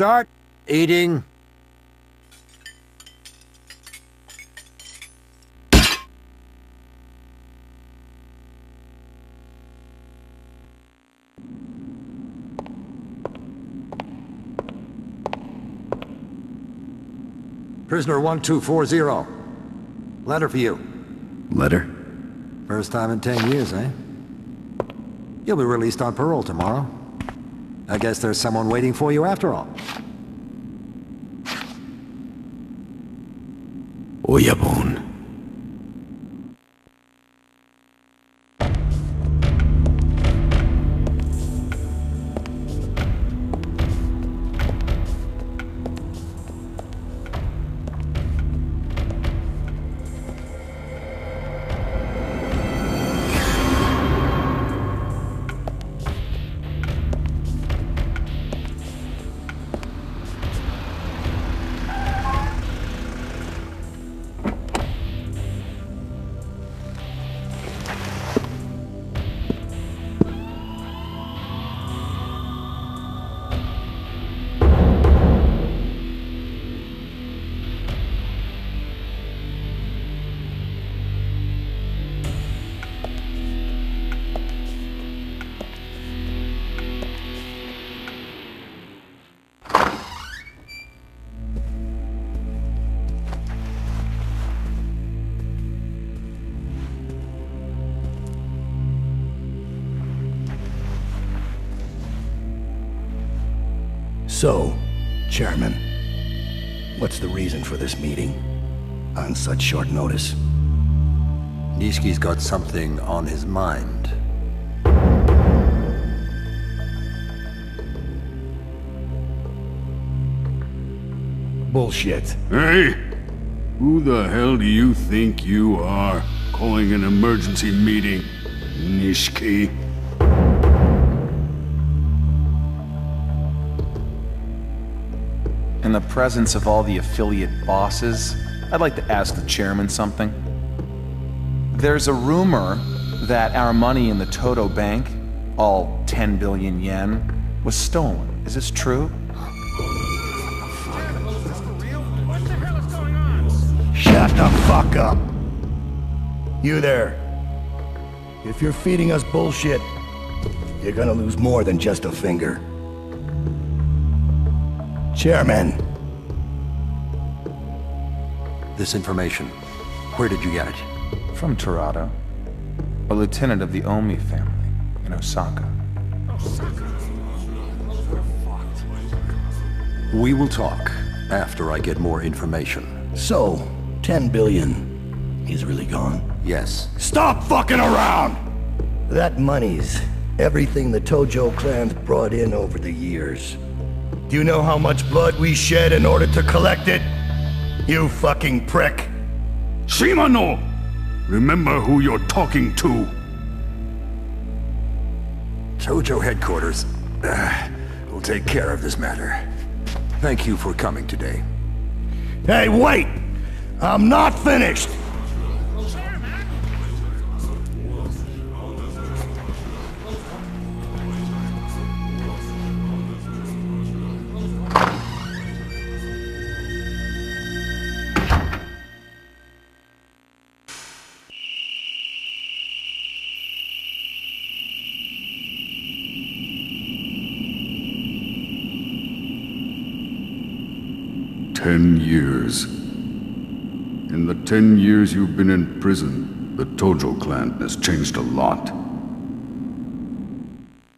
Start eating. Prisoner 1240. Letter for you. Letter? First time in 10 years, eh? You'll be released on parole tomorrow. I guess there's someone waiting for you after all. Oyabun. So, Chairman, what's the reason for this meeting? On such short notice? Nishiki's got something on his mind. Bullshit. Hey! Who the hell do you think you are? Calling an emergency meeting? Nishiki? In the presence of all the affiliate bosses, I'd like to ask the chairman something. There's a rumor that our money in the Toto Bank, all 10 billion yen, was stolen. Is this true? Shut the fuck up! You there. If you're feeding us bullshit, you're gonna lose more than just a finger. Chairman, This information, where did you get it? From Torado, a lieutenant of the Omi family in Osaka. Osaka? We will talk after I get more information. so, 10 billion is really gone? Yes. Stop fucking around! That money's everything the Tojo clan's brought in over the years. Do you know how much blood we shed in order to collect it? You fucking prick! Shimano! Remember who you're talking to. Tojo headquarters uh, will take care of this matter. Thank you for coming today. Hey, wait! I'm not finished! Ten years. In the ten years you've been in prison, the Tojo clan has changed a lot.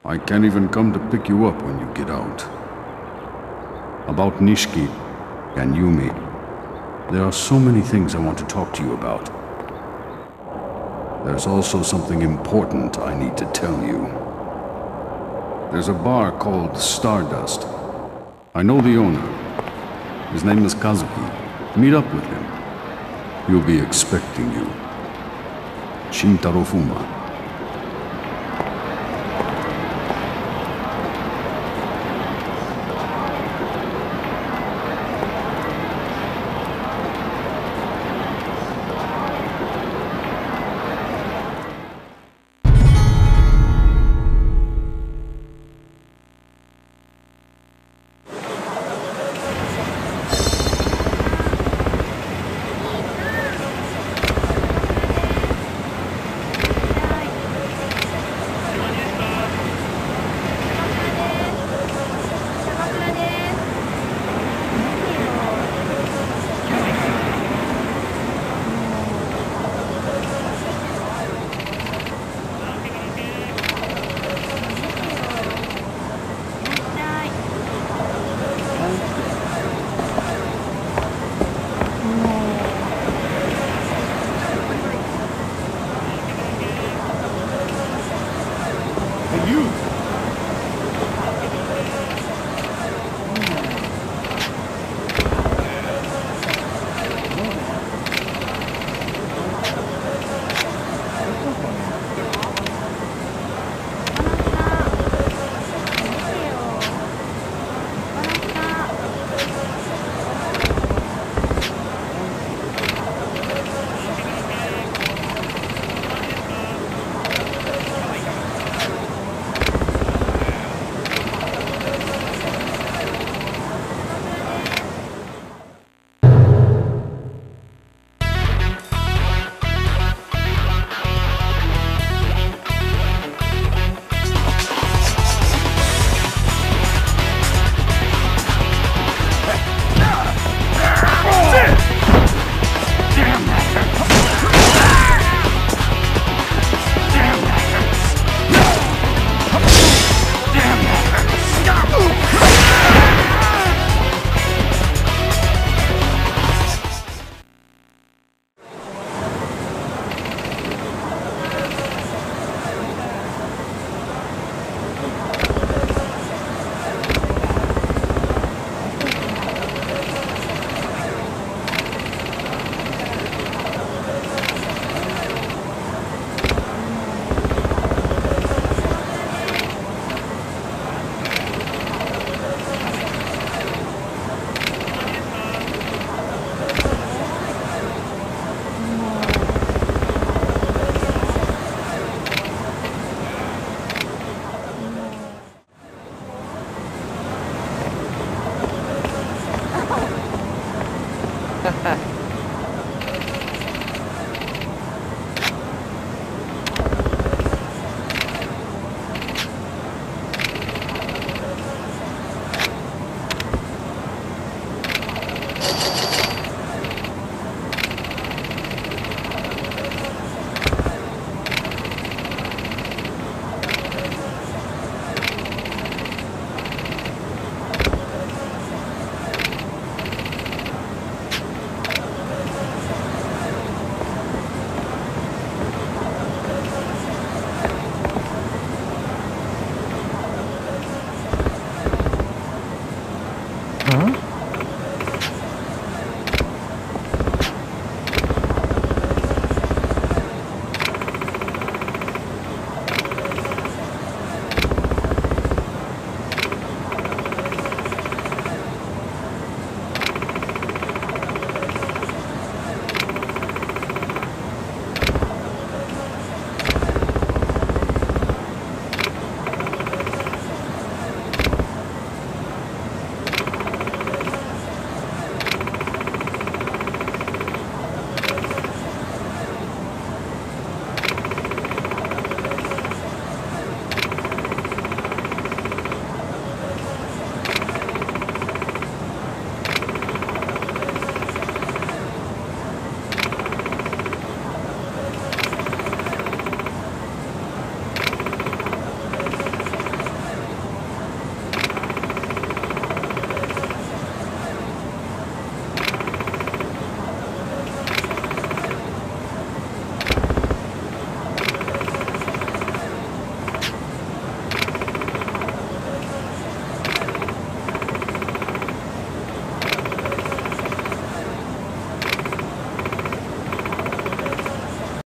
I can't even come to pick you up when you get out. About Nishiki and Yumi, there are so many things I want to talk to you about. There's also something important I need to tell you. There's a bar called Stardust. I know the owner. His name is Kazuki. Meet up with him. He'll be expecting you. Shintaro Fuma.